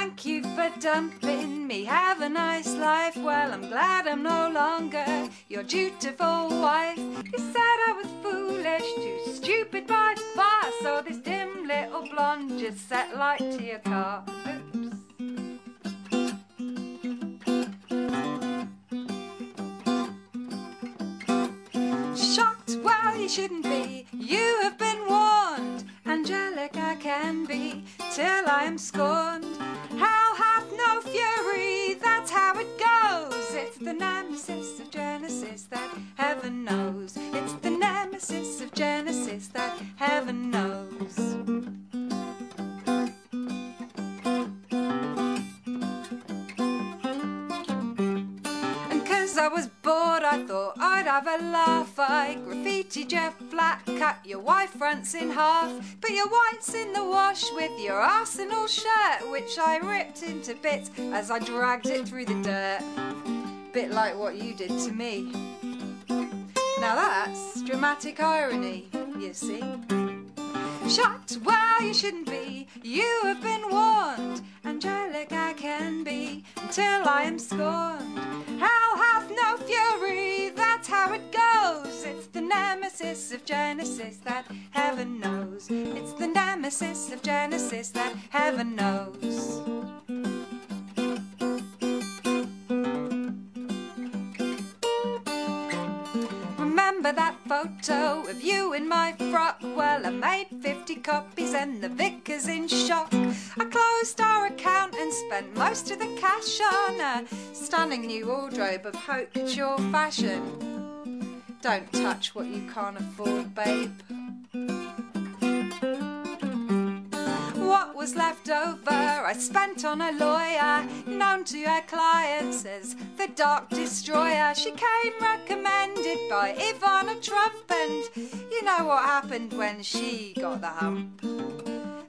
Thank you for dumping me. Have a nice life. Well, I'm glad I'm no longer your dutiful wife. You said I was foolish, too stupid by far. So this dim little blonde just set light to your car. Oops. Shocked, well, you shouldn't be. You have been warned. Angelic I can be till I am scorned. Genesis that heaven knows. And cause I was bored, I thought I'd have a laugh. I graffitied your flat, cut your Y-fronts in half, put your whites in the wash with your arsenal shirt, which I ripped into bits as I dragged it through the dirt. Bit like what you did to me. Now that's dramatic irony, you see. Shocked, well, you shouldn't be. You have been warned. Angelic I can be until I am scorned. Hell hath no fury, that's how it goes. It's the nemesis of Genesis that heaven knows. It's the nemesis of Genesis that heaven knows. Remember that photo of you in my frock? Well, I made 50 copies and the vicar's in shock. I closed our account and spent most of the cash on a stunning new wardrobe of haute couture fashion. Don't touch what you can't afford, babe. What was left over I spent on a lawyer known to her clients as the Dark Destroyer. She came recommended by Ivana Trump, and you know what happened when she got the hump.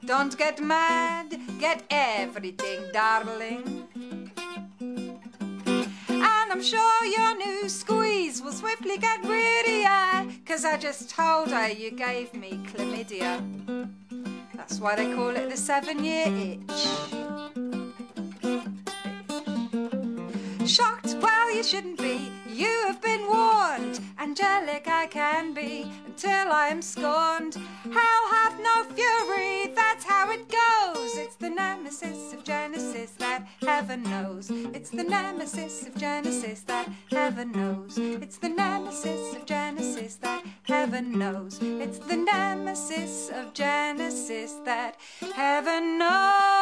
Don't get mad, get everything, darling. And I'm sure your new squeeze will swiftly get ya, cause I just told her you gave me chlamydia. That's why they call it the seven year itch. Shocked, well, you shouldn't be. You have been warned. Angelic I can be until I am scorned. Hell hath no fury, that's how it goes. It's the nemesis of Genesis that heaven knows. It's the nemesis of Genesis that heaven knows. It's the nemesis of Genesis that heaven knows. It's the nemesis of Genesis that heaven knows.